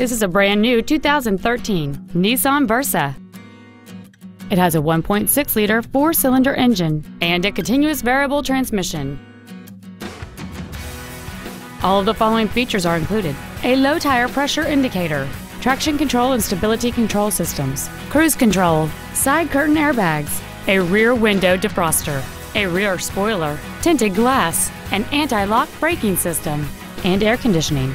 This is a brand new 2013 Nissan Versa. It has a 1.6-liter four-cylinder engine and a continuous variable transmission. All of the following features are included. A low tire pressure indicator, traction control and stability control systems, cruise control, side curtain airbags, a rear window defroster, a rear spoiler, tinted glass, an anti-lock braking system, and air conditioning.